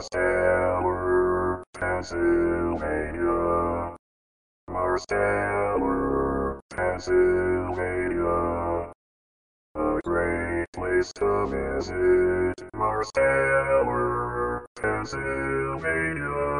Marsteller, Pennsylvania. Marsteller, Pennsylvania. A great place to visit, Marsteller, Pennsylvania.